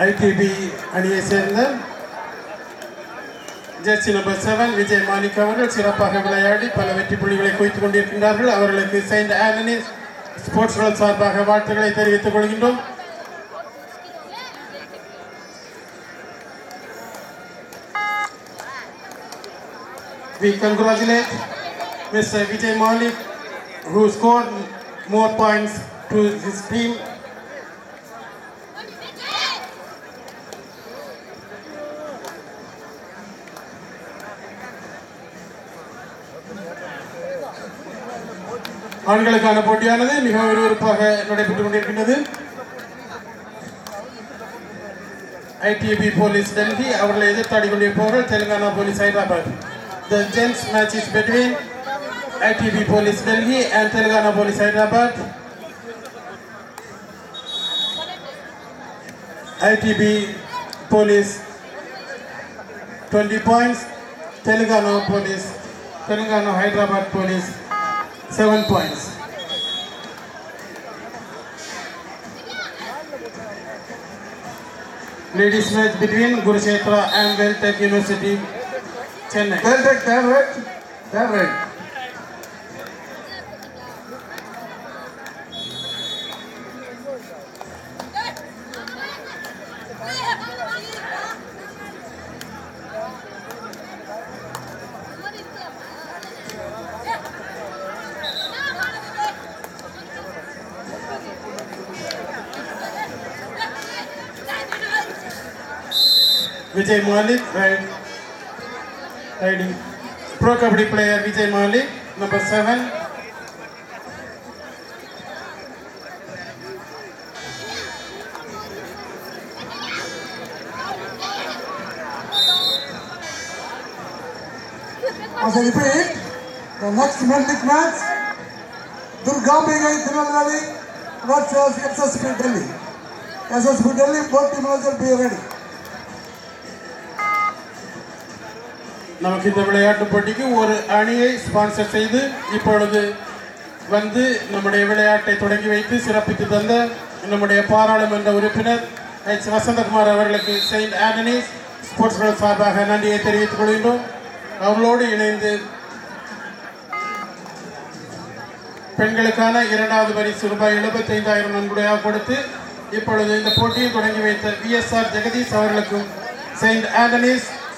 ITP அணியை சேர்ந்த jersey number seven Vijay Malik அவர்கள் சிறப்பாக விளையாடி பல வெற்றி புள்ளிகளை குவித்துக் கொண்டிருக்கின்றார்கள் அவர்களுக்கு செயின்ட் ஆண்டனி ஸ்போர்ட்ஸ் சார்பாக வாழ்த்துக்களை தெரிவித்துக் கொள்கின்றோம் We congratulate Mr. Vijay Malik who scored more points to his team ஆண்களுக்கான போட்டியானது மிக விறுவிறுப்பாக நடைபெற்றுக் கொண்டிருக்கின்றது ஐடிபி போலீஸ் டெல்லி அவர்களை எதிர்த்தாடி கொண்டிருப்பவர்கள் Telangana police Hyderabad the gents match is between ITBP police Delhi and Telangana police Hyderabad ITBP police twenty points Telangana police Telangana Hyderabad police 7 points. Ladies match between Gurukshetra and Veltech University, Chennai. Well take that right. That Vijay Malik, right? Riding. Pro Kabaddi player Vijay Malik, number seven. As I repeat, the next Meldic match, Durga Durgambika Tirunelveli versus SSP Delhi. SSP Delhi, both teams will be ready. நமக்கு இந்த விளையாட்டு போட்டிக்கு ஒரு அணியை sponsor செய்து இப்பொழுது வந்து நம்முடைய விளையாட்டை தொடங்கி வைத்து சிறப்பித்து தந்த நம்முடைய பாராளுமன்ற உறுப்பினர் எச். வசந்தகுமார் அவர்களுக்கு செயின்ட் ஆண்டனிஸ் ஸ்போர்ட்ஸ் கிளப் சார்பாக நன்றியை தெரிவித்துக் கொள்கின்றோம். அவர்களோடு இணைந்து பெண்களுக்கான இரண்டாவது பரிசு ரூபாய் எழுபத்தைந்தாயிரம் நன்கொடையாக கொடுத்து இப்பொழுது இந்த போட்டியை தொடங்கி வைத்த விஎஸ்ஆர் ஜெகதீஷ் அவர்களுக்கும் செயின்ட் ஆண்டனிஸ்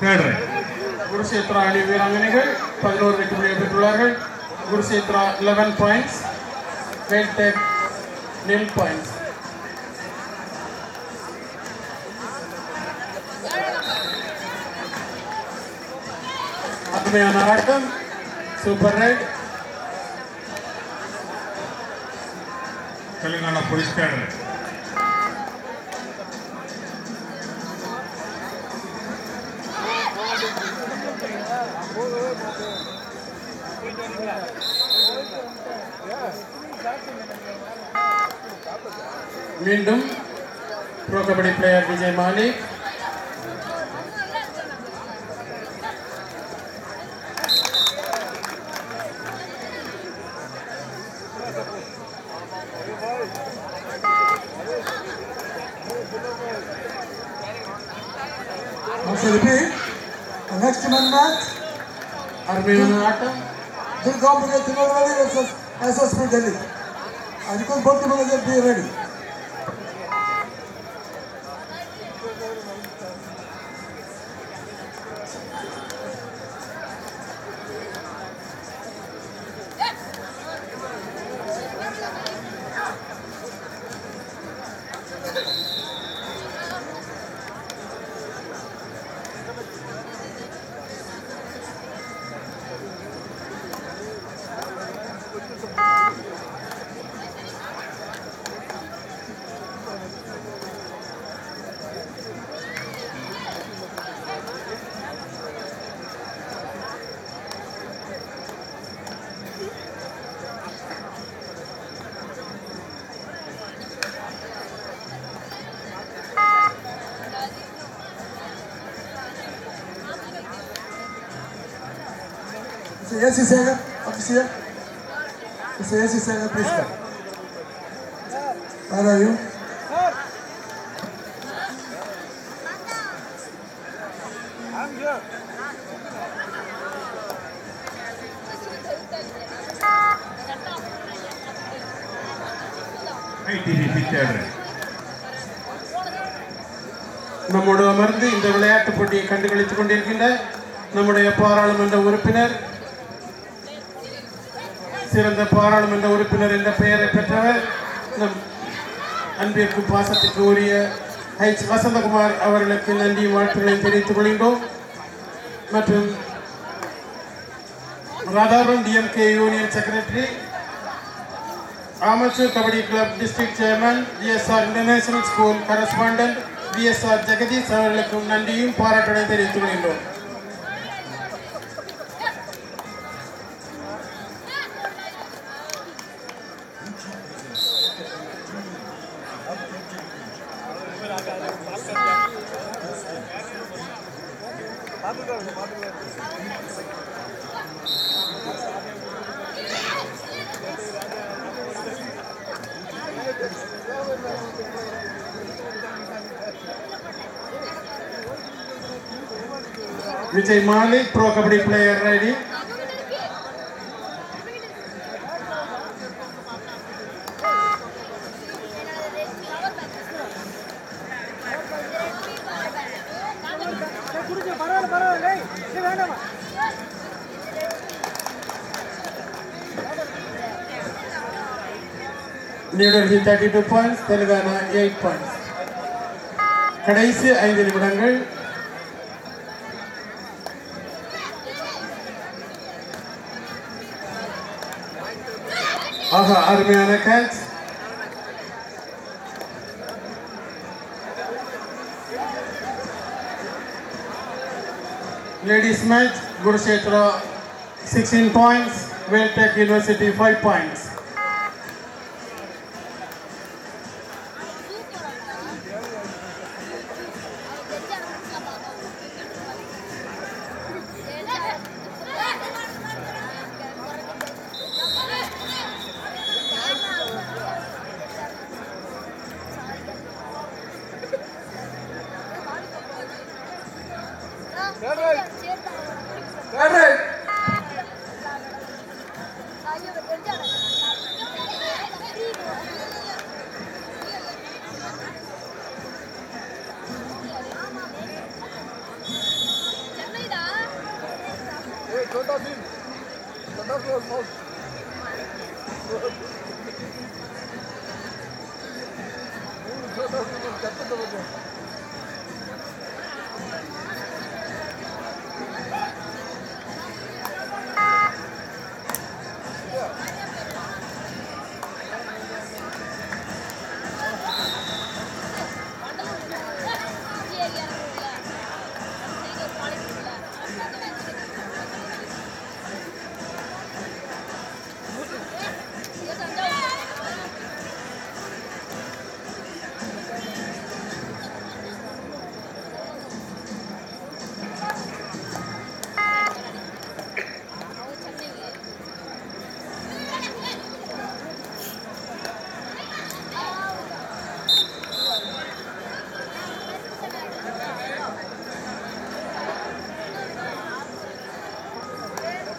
Right. குருஷேத்ரா அணி வீராங்கனைகள் பதினோரு வெற்றி புள்ளியை பெற்றுள்ளார்கள் Kurukshetra 11 points Veltech nil points அருமையான ஆட்டம் super raid Telangana Police Cadre. மீண்டும் pro kabaddi player Vijay Malik Also repeat, the next man match, complicated, you know, very SS, SS Delhi. And you can put them as a ready. A.C. Sagar, please come. Where are you? ITBP தேர்தல் நம்மோடு அமர்ந்து இந்த விளையாட்டுப் போட்டியை கண்டுகளித்துக் கொண்டிருக்கின்ற நம்முடைய பாராளுமன்ற உறுப்பினர் சிறந்த பாராளுமன்ற உறுப்பினர் என்ற பெயரை பெற்றவர் அன்பிற்கும் அன்பிற்கு பாசத்திற்கு உரிய ஹெச் வசந்தகுமார் அவர்களுக்கு நன்றி வாழ்த்துக்களை தெரிவித்துக் கொள்கின்றோம். மற்றும் Radhapuram DMK union secretary Amateur kabaddi club district chairman VSR international school correspondent VSR Jagadish அவர்களுக்கும் நன்றியும் பாராட்டுடன் தெரிவித்துக் கொள்கின்றோம். Vijay Malik pro kabaddi player ready New Delhi thirty two points Telangana eight points கடைசி ஐந்து நிமிடங்கள். ஆஹா அருமையான catch Ladies match, Gurukshetra 16 points, Veltech University 5 points. Давай!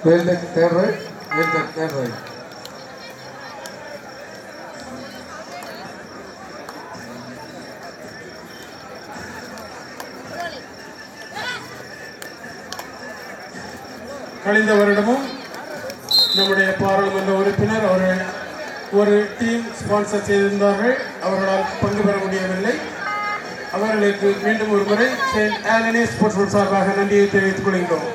Veltech third right, Veltech third right. கழிந்த வருடமும் நம்முடைய பாராளுமன்ற உறுப்பினர் அவர்கள் ஒரு டீம் ஸ்பான்சர் செய்திருந்தார்கள். அவர்களால் பங்கு பெற முடியவில்லை. அவர்களுக்கு மீண்டும் ஒரு முறை செயின்ட் ஸ்போர்ட்ஸ் சார்பாக நன்றியை தெரிவித்துக் கொள்கின்றோம்.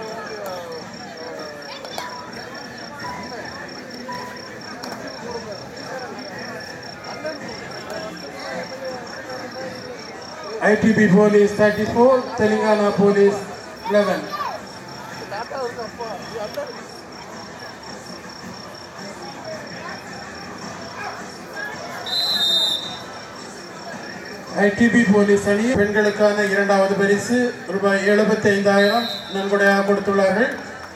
ITB police 34, Telangana police 11. ITBP police அணி பெண்களுக்கான இரண்டாவது பரிசு ரூபாய் எழுபத்தி ஐந்தாயிரம் நன்கொடையாக கொடுத்துள்ளார்கள்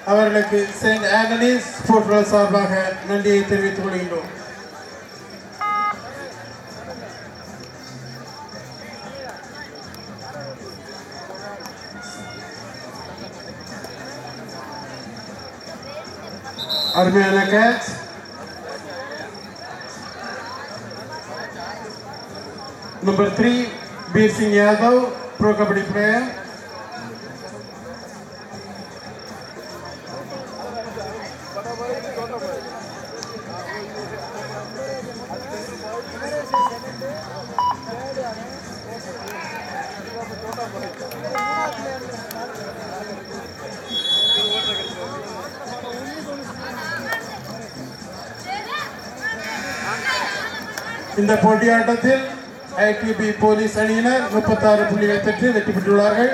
அவர்களுக்கு செயின்ட் ஆண்டனிஸ் ஸ்போர்ட்ஸ் சார்பாக நன்றியை தெரிவித்துக் கொள்கின்றோம் அருமையான catch number three Bir Singh Yadav pro kabaddi player இந்த போட்டியாட்டத்தில் ஐடிபி போலீஸ் அணியினர் முப்பத்தாறு புள்ளிகள் பெற்று வெற்றி பெற்றுள்ளார்கள்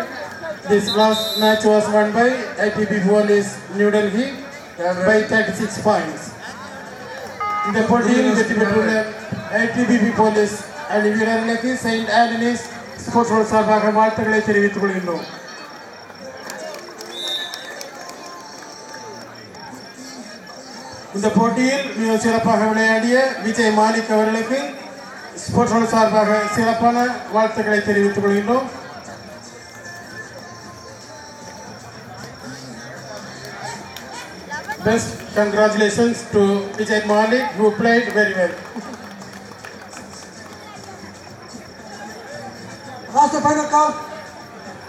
this last match was won by ITBP police New Delhi by thirty six points இந்த போட்டியில் வெற்றி பெற்றுள்ள ஐடிபிபி போலீஸ் அணி வீரர்களுக்கு செயின்ட் ஆண்டனிஸ் ஸ்போர்ட்ஸ் சார்பாக வாழ்த்துக்களை தெரிவித்துக் கொள்கின்றோம். இந்த போட்டியில் மிக சிறப்பாக விளையாடிய விஜய் மாலிக் அவர்களுக்கு ஸ்போர்ட்ஸ் சார்பாக சிறப்பான வாழ்த்துக்களை தெரிவித்துக் கொள்கின்றோம் Best congratulations to Vijay Malik who played very well. Last final call.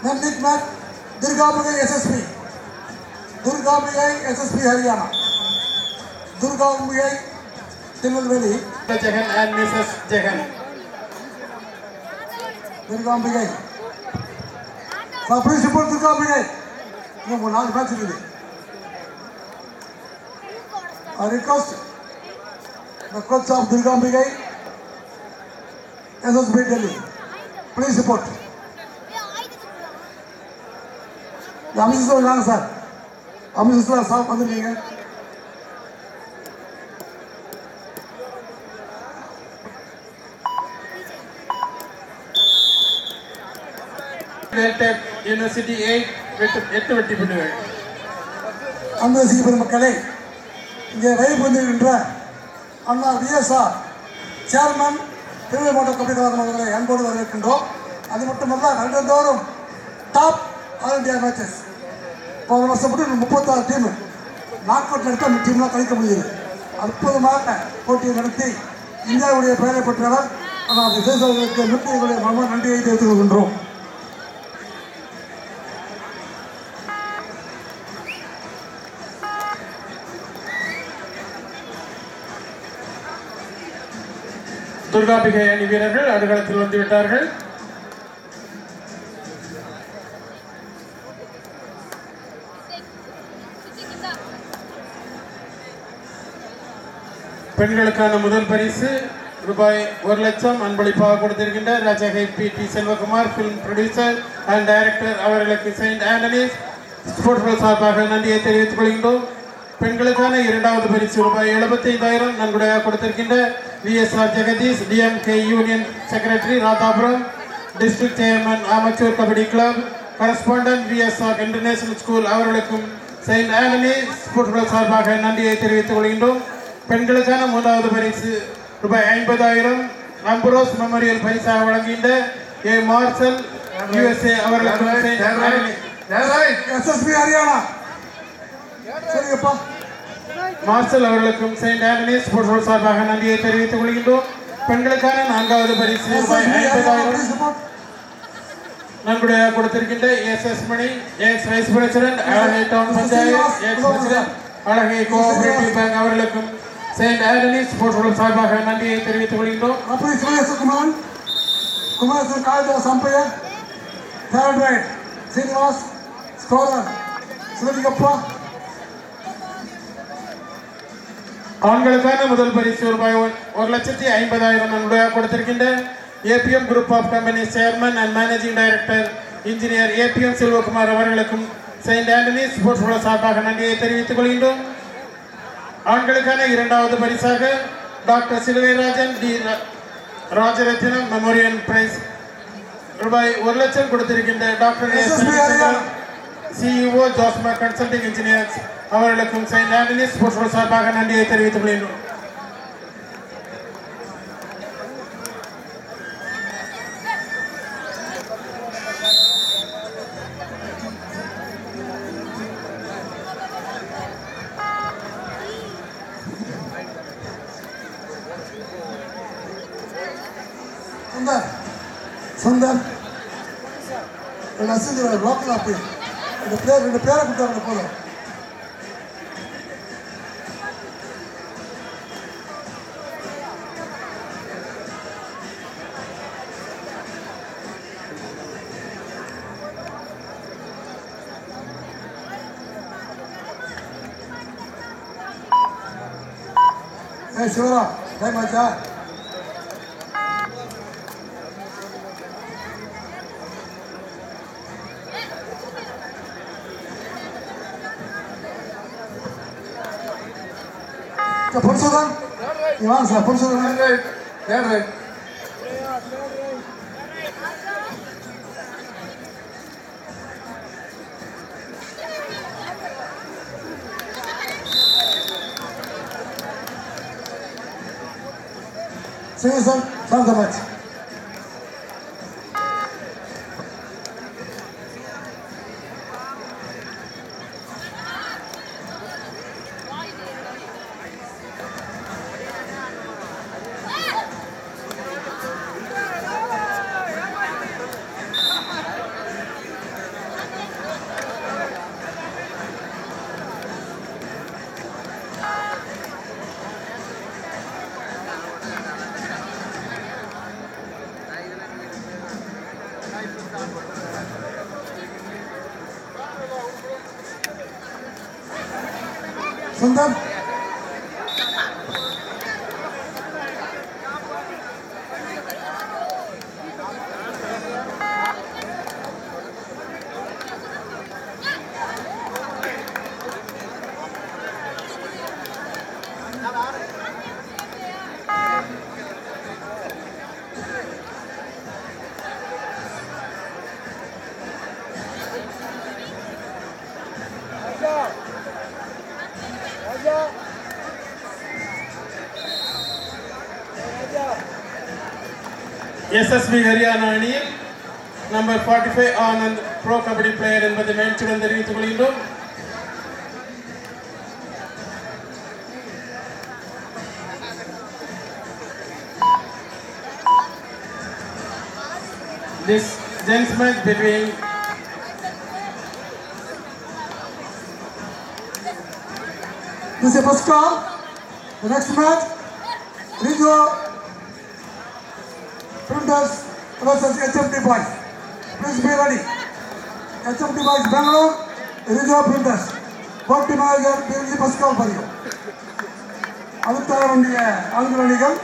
Nandit Mat, Durga Mugai SSP. Durga Mugai Durga Umbiyai Tinulveli. Mr. Jagan and Mrs. Jagan. Durga Umbiyai. Sir, Principal Durga Umbiyai. No, no, not match I request the coach of Durga Umbiyai, SSB Delhi. Please support. Amit Shah sir Amit Shah sir வந்துருக்கீங்க Caltech University 8 வெட்டு எட்டு வெட்டி பண்ணுவேன். அந்த சீபர் மக்களே இங்கே வயது வந்திருக்கின்ற அண்ணா விஎஸ்ஆர் சேர்மன் திருவிழா மாவட்ட கபடி கழகம் அவர்களை அன்போடு வரவேற்கின்றோம். அது மட்டுமல்ல வருடந்தோறும் டாப் ஆல் இண்டியா மேட்சஸ் போன வருஷம் மட்டும் முப்பத்தாறு டீம் நாக் அவுட் நடத்த அந்த டீம்லாம் கழிக்க முடியுது அற்புதமாக போட்டியை நடத்தி இந்தியாவுடைய பெயரை பெற்றவர் ஆனால் விசேஷ அவர்களுக்கு நன்றிகளுடைய மன நன்றியை தெரிவித்துக் கொள்கின்றோம். துர்காபிகை அணி வீரர்கள் அடுகளத்தில் வந்து விட்டார்கள் பெண்களுக்கான முதல் பரிசு ரூபாய் ஒரு லட்சம் அன்பளிப்பாக கொடுத்திருக்கின்ற ரஜகை P T Selvakumar film producer and director அவர்களுக்கு செயின்ட் ஆண்டனிஸ் ஸ்போர்ட்ஸ் சார்பாக நன்றியை தெரிவித்துக் கொள்கின்றோம். பெண்களுக்கான இரண்டாவது பரிசு ரூபாய் எழுபத்தைந்தாயிரம் நன்கொடையாக கொடுத்திருக்கின்ற VSR Jagadish DMK union secretary Radhapuram district chairman amateur kabaddi club correspondent VSR international school அவர்களுக்கும் செயின்ட் ஆண்டனி ஸ்போர்ட்ஸ் சார்பாக நன்றியை தெரிவித்துக் கொள்கின்றோம். பெண்களுக்கான மூன்றாவது பரிசு ரூபாய் ஐம்பதாயிரம் அம்புரோஸ் மெமோரியல் பரிசாக வழங்குகின்ற ஏ. மார்சல் யுஎஸ்ஏ அவர்களுக்கும் செயின்ட் ஆண்டனி எஸ்எஸ்பி ஹரியானா சரிங்கப்பா. மார்சல் அவர்களுக்கும் செயின்ட் ஆண்டனி ஸ்போர்ட்ஸ் சார்பாக நன்றியை தெரிவித்துக் கொள்கின்றோம். பெண்களுக்கான நான்காவது பரிசு ரூபாய் ஐம்பதாயிரம். நன்கொடையாக கொடுத்திருக்கின்ற S S Mani ex vice president அழகை டவுன் பஞ்சாயத் எக்ஸ் பிரசிடென்ட் அழகை கோஆபரேட்டிவ் பேங்க் அவர்களுக்கும் செயின்ட் ஆண்டனி ஸ்போர்ட்ஸ் சார்பாக நன்றியை தெரிவித்துக் கொள்கின்றோம். அப்படி Suresh Kumar Kumar Kalidas umpire third right Srinivas scorer Sivalingappa ஆண்களுக்கான முதல் பரிசு ரூபாய் ஒரு- லட்சத்தி ஐம்பதாயிரம் ரூபாய் கொடுத்திருக்கின்ற APM group of company chairman and managing director engineer APM Selvakumar அவர்களுக்கும் செயின்ட் ஆண்டனி ஸ்போர்ட்ஸ் சார்பாக நன்றியை தெரிவித்துக் கொள்கின்றோம். ஆண்களுக்கான இரண்டாவது பரிசாக டாக்டர் சிலுவைராஜன் டி. ரா- ராஜரத்னம் மெமோரியல் பிரைஸ் ரூபாய் ஒரு லட்சம் கொடுத்திருக்கின்ற doctor CEO Josma consulting engineers அவர்களுக்கும் செயின்ட் ஆண்டனி ஸ்போர்ட்ஸ் சார்பாக நன்றியை தெரிவித்துக் கொள்கிறோம் கொடுத்தாங்க போதும் ஏய் சிவரா டைம் ஆச்சா சார் பொருசோதன் நீ வாங்க சார் பொருசோதன் தேர்ட் ரைட் சரி sir sir the match Sundar SSB Haryana அணியில் number forty five Anand pro kabaddi player என்பதை மகிழ்ச்சியுடன் தெரிவித்துக் கொள்கின்றோம் This gents match between This is first call. The next match, Rijo Printers versus HMT Boys. Please be ready. HMT Boys Bangalore, Rijo Printers. Party manager, there is a first call for you. அடுத்த வேண்டிய ஆளுநர் அணிகள்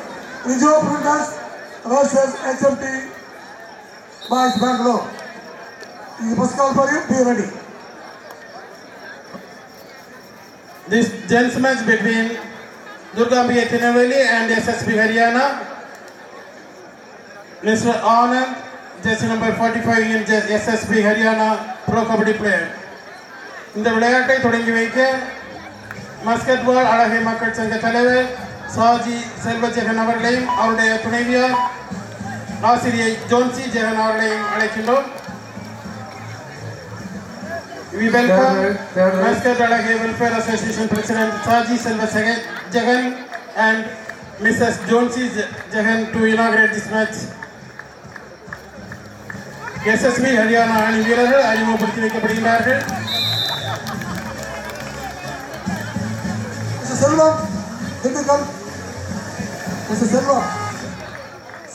Rijo printers versus HMT boys Bangalore இது first call for you be ready this gents match between Durgambia Tinaveli and SSB Haryana. Mr. Anand, jersey number 45 in J- SSB Haryana Pro Kabaddi player. இந்த விளையாட்டை தொடங்கி வைக்க Muscat பால் அழகை மக்கள் சங்க தலைவர் சாஜி செல்வஜெகன் அவர்களையும் அவருடைய துணைவியார் ஆசிரியை ஜோன்சி ஜெகன் அவர்களையும் அழைக்கின்றோம் We welcome Mascot Alage Welfare Association President Saji Selva Sege- Jagan and Mrs. Jonesy J- Jagan to inaugurate this match. SSB Haryana அணி வீரர்கள் அறிமுகப்படுத்தி வைக்கப்படுகிறார்கள் செல்வம் திண்டுக்கல். செல்வம்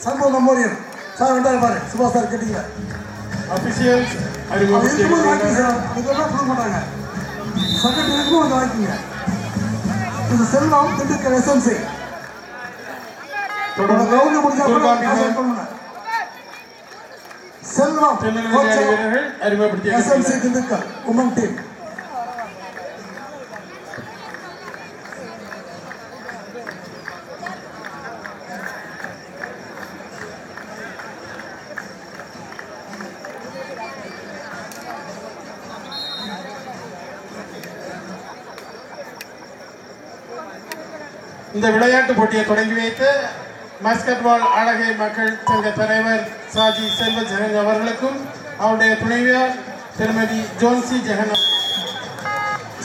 சண்முக மெமோரியல். சார் வந்தாரு பாரு. சுபாஷ் சார் கேட்டீங்களா அபிஷியல்ஸ் அறிமுகப்படுத்தி மாட்டாங்க. செகண்ட் இருக்கும்போது வந்து வாங்கிக்கோங்க செல்வம் திண்டுக்கல் எஸ்எம்சி. தொடர்ந்து முடிஞ்சா செல்வம் எஸ்எம்சி இந்த விளையாட்டு போட்டியை தொடங்கி வைத்து பாஸ்கெட்பால் அழகை மக்கள் சங்க தலைவர் சாஜி செல்வ ஜெகன் அவர்களுக்கும் அவருடைய துணைவியார் திருமதி ஜோன்சி ஜெகன்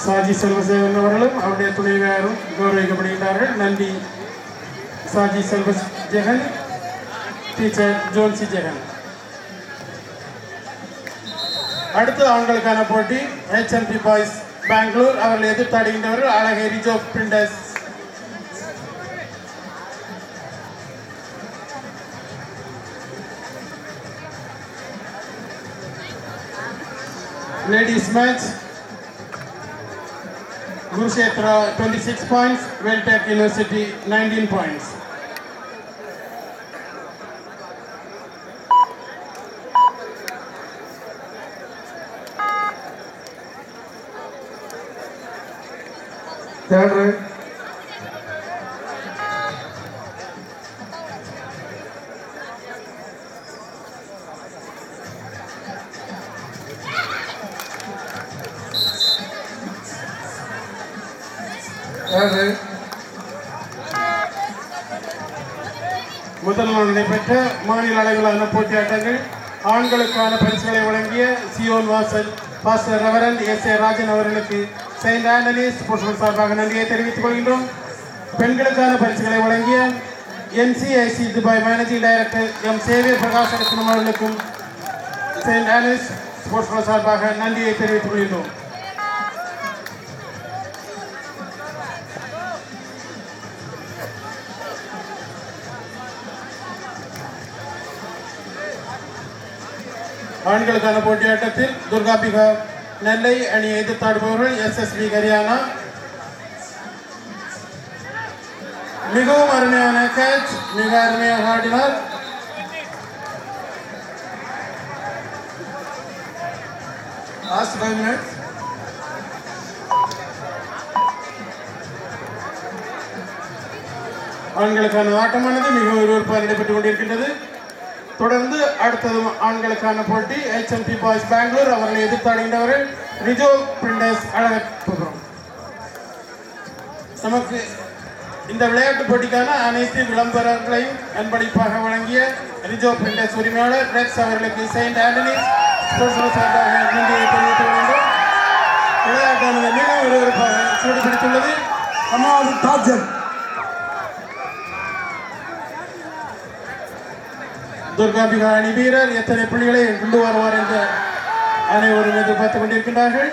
சாஜி செல்வசேகரன் அவர்களும் அவருடைய துணைவியாரும் கௌரவிக்கப்படுகின்றார்கள். நன்றி சாஜி செல்வ ஜெகன் டீச்சர் ஜோன்சி ஜெகன். அடுத்து ஆண்களுக்கான போட்டி ஹெச்எம்பி பாய்ஸ் பெங்களூர் அவர்கள் எதிர்த்தாடுகின்றவர்கள் அழகை Rijo printers ladies match. Kurukshetra 26 points. Veltech University 19 points. Third right, மாநில அளவிலான போட்டியாட்டங்கள். ஆண்களுக்கான பரிசுகளை வழங்கிய சியோன் வாசல் pastor reverend S A Rajan அவர்களுக்கு செயின்ட் ஆண்டனிஸ் ஸ்போர்ட்ஸ் சார்பாக நன்றியை தெரிவித்துக் கொள்கின்றோம். பெண்களுக்கான பரிசுகளை வழங்கிய NCIC Dubai managing director M Xavier Prakasaratnam அவர்களுக்கும் செயின்ட் ஆண்டனிஸ் ஸ்போர்ட்ஸ் சார்பாக நன்றியை தெரிவித்துக் கொள்கின்றோம். ஆண்களுக்கான போட்டியாட்டத்தில் துர்காபிகா நெல்லை அணியை எதிர்த்தாடுபவர்கள் எஸ்எஸ்பி ஹரியானா மிகவும் அருமையான கேட்ச் மிக அருமையாக ஆடினார். Last five minutes, ஆண்களுக்கான ஆட்டமானது மிக விறுவிறுப்பாக நடைபெற்றுக் கொண்டிருக்கின்றது. தொடர்ந்து அடுத்தது ஆண்களுக்கான போட்டி ஹெச்எம்பி பாய்ஸ் பெங்களூர் அவர்களை எதிர்த்தாடுகின்றவர்கள் ரிஜோ பிரிண்டர்ஸ் அழகப்புறம் நமக்கு இந்த விளையாட்டு போட்டிக்கான அனைத்து விளம்பரங்களையும் அன்பளிப்பாக வழங்கிய ரிஜோ பிரிண்டர்ஸ் உரிமையாளர் ரெக்ஸ் அவர்களுக்கு செயின்ட் ஆண்டனி ஸ்போர்ட்ஸ் சார்பாக நன்றியை தெரிவித்துக் கொள்கின்றோம். விளையாட்டானது மிக விறுவிறுப்பாக சூடுபிடித்துள்ளது. Kamal Tajan, துர்காபிகா அணி வீரர் எத்தனை புள்ளிகளை கொண்டு வருவார் என்று அனைவரும் எதிர்பார்த்துக் கொண்டிருக்கின்றார்கள்.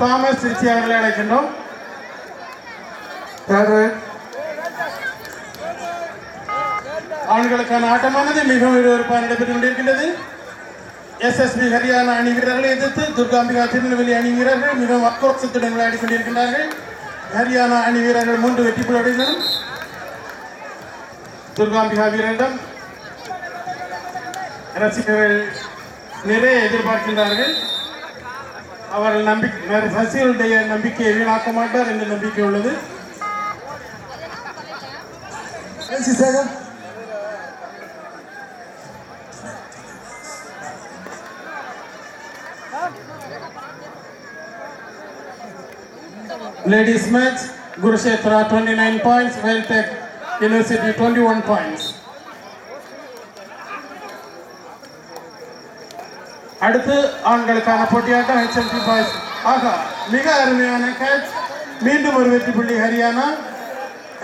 தாமஸ் திருச்சி அவர்களை அழைக்கின்றோம். ஆண்களுக்கான ஆட்டமானது மிகவும் விறுவிறுப்பாக நடைபெற்றுக் கொண்டிருக்கின்றது. எஸ்எஸ்பி ஹரியானா அணி வீரர்களை எதிர்த்து துர்காம்பிகா திருநெல்வேலி அணி வீரர்கள் மிகவும் ஆக்ரோஷத்துடன் விளையாடி கொண்டிருக்கின்றார்கள். ஹரியானா அணி வீரர்கள் மூன்று வெற்றி புள்ளியுடன் துர்காம்பிகா வீரரிடம் ரசிகர்கள் நிறைய எதிர்பார்க்கின்றார்கள். அவர்கள் நம்பிக்கை ரசிகர்களுடைய நம்பிக்கையை வீணாக்க மாட்டார் என்ற நம்பிக்கை உள்ளது. AC Ladies match, Gurukshetra 29 points, Veltech University 21 points. அடுத்து ஆண்களுக்கான போட்டியாட்டம் ஹெச்எம்பி பாய்ஸ் ஆகா மிக அருமையான கேட்ச் மீண்டும் ஒரு வெற்றி புள்ளி ஹரியானா.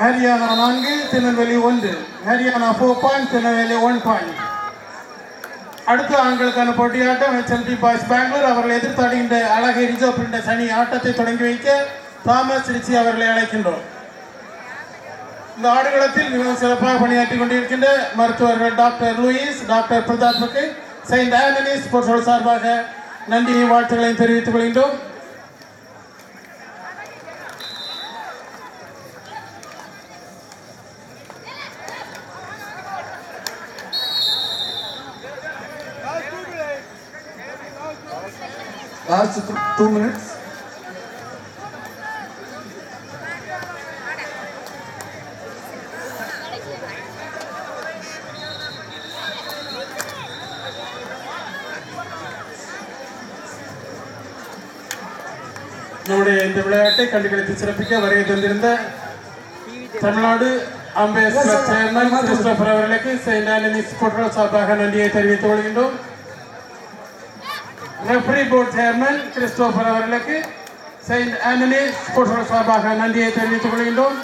ஹரியானா நான்கு திருநெல்வேலி ஒன்று. Haryana four point Tirunelveli one point அடுத்து ஆண்களுக்கான போட்டியாட்டம் ஹெச்எம்பி பாய்ஸ் பெங்களூர் அவர்கள் எதிர்த்தாடுகின்ற அழகை ரிசர்வ் பிரிண்ட சனி ஆட்டத்தை தொடங்கி வைக்க தாமஸ் ரிச்சி அவர்களை அழைக்கின்றோம். இந்த ஆடுகளத்தில் மிகவும் சிறப்பாக பணியாற்றி கொண்டிருக்கின்ற மருத்துவர்கள் டாக்டர் லூயிஸ் டாக்டர் பிரதாப்புக்கு செயின்ட் ஆண்டனி ஸ்போர்ட்ஸ் சார்பாக நன்றியை வாழ்த்துக்களையும் தெரிவித்துக் கொள்கின்றோம். Last th- two minutes, நம்முடைய இந்த விளையாட்டை கண்டுகளித்து சிறப்பிக்க வருகை தந்திருந்த தமிழ்நாடு அம்பேத்கர் சேர்மன் கிறிஸ்டோபர் அவர்களுக்கு செயின்ட் ஆண்டனிஸ் போர்ட்டல் சார்பாக நன்றியை தெரிவித்துக் கொள்கின்றோம். ரெஃபரி போர்ட் சேர்மன் கிறிஸ்டோபர் அவர்களுக்கு செயின்ட் ஆண்டனி போர்ட்டல் சார்பாக நன்றியை தெரிவித்துக் கொள்கின்றோம்.